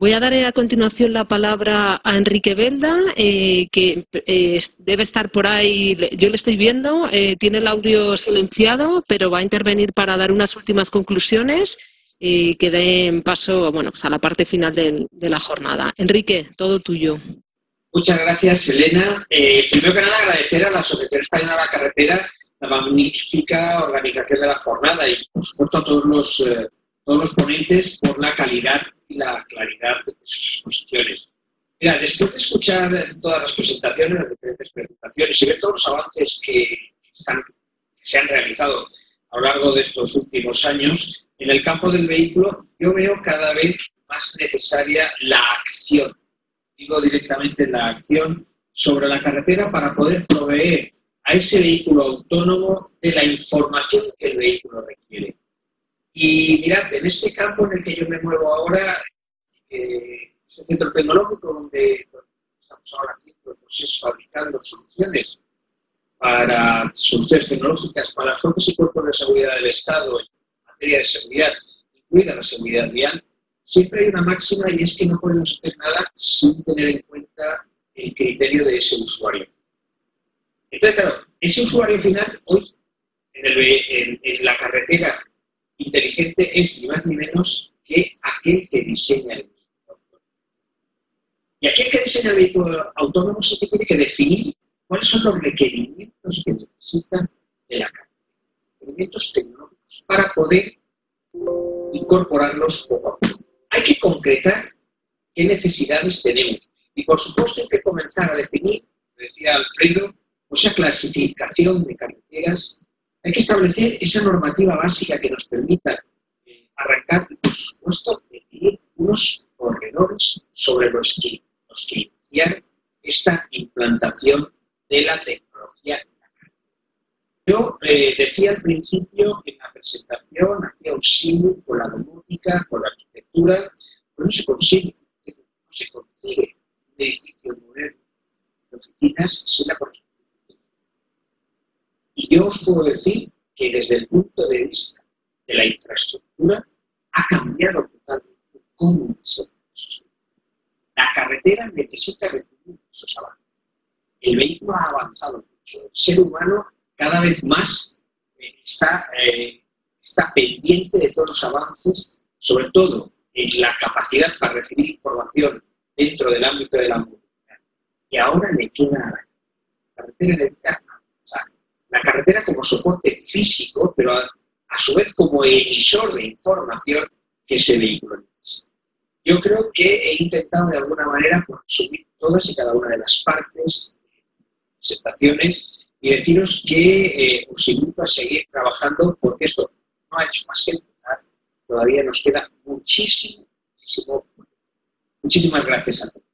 Voy a dar a continuación la palabra a Enrique Belda, eh, que eh, debe estar por ahí, yo le estoy viendo, eh, tiene el audio silenciado, pero va a intervenir para dar unas últimas conclusiones que den paso bueno, pues a la parte final de, de, la jornada. Enrique, todo tuyo. Muchas gracias, Elena. primero que nada, agradecer a la Asociación Española de la Carretera la magnífica organización de la jornada y, por supuesto, a todos los, todos los ponentes por la calidad y la claridad de sus exposiciones. Mira, después de escuchar todas las presentaciones, las diferentes presentaciones y ver todos los avances que, se han realizado a lo largo de estos últimos años, en el campo del vehículo yo veo cada vez más necesaria la acción. Digo directamente la acción sobre la carretera para poder proveer a ese vehículo autónomo de la información que el vehículo requiere. Y mirad, en este campo en el que yo me muevo ahora, eh, es el centro tecnológico donde estamos ahora haciendo, pues es fabricando soluciones para soluciones tecnológicas para las fuerzas y cuerpos de seguridad del Estado en materia de seguridad, incluida la seguridad vial, siempre hay una máxima y es que no podemos hacer nada sin tener en cuenta el criterio de ese usuario. Entonces, claro, ese usuario final hoy en, en la carretera inteligente es ni más ni menos que aquel que diseña el vehículo. Y aquel que diseña el vehículo autónomo se tiene que definir cuáles son los requerimientos que necesita de la carretera, requerimientos tecnológicos, para poder incorporarlos poco a. Hay que concretar qué necesidades tenemos. Y por supuesto hay que comenzar a definir, decía Alfredo, esa clasificación de carreteras hay que establecer esa normativa básica que nos permita eh, arrancar y, por supuesto, definir unos corredores sobre los que, iniciar esta implantación de la tecnología. Yo eh, decía al principio en la presentación, hacía un símil con la domótica, con la arquitectura, pero no se consigue, no se consigue un edificio moderno de oficinas sin la correspondencia yo os puedo decir que desde el punto de vista de la infraestructura ha cambiado totalmente cómo se La carretera necesita recibir esos avances. El vehículo ha avanzado mucho. El ser humano cada vez más eh, está, eh, está pendiente de todos los avances, sobre todo en la capacidad para recibir información dentro del ámbito de la movilidad. Y ahora le queda a la carretera necesita la carretera como soporte físico, pero a, su vez como emisor de información que ese vehículo necesita. Yo creo que he intentado de alguna manera subir todas y cada una de las partes, presentaciones, y deciros que eh, os invito a seguir trabajando porque esto no ha hecho más que empezar. Todavía nos queda muchísimo, muchísimo. Muchísimas gracias a todos.